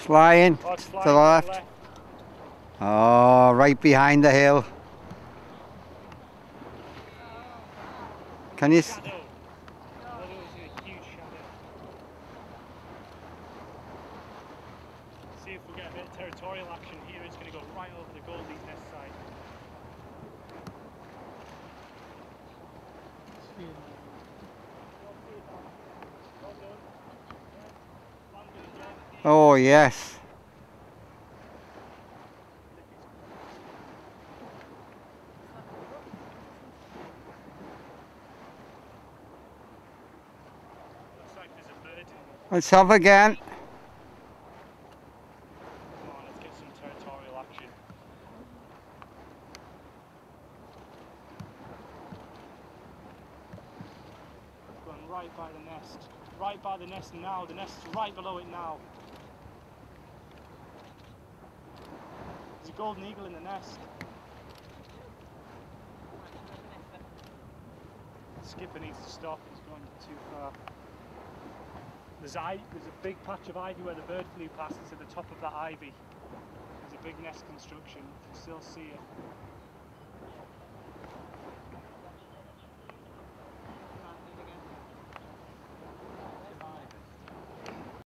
flying to the left. Oh, right behind the hill. Can you? s- Shadow. There was a huge shadow. See if we get a bit of territorial action here. It's going to go right over the Goldie's nest side. Oh yes. Let's have again. Come on, let's get some territorial action. Going right by the nest. Right by the nest now. The nest's right below it now. There's a golden eagle in the nest. Skipper needs to stop. He's going too far. There's, there's a big patch of ivy where the bird flew past. It's at the top of that ivy. There's a big nest construction. You can still see it.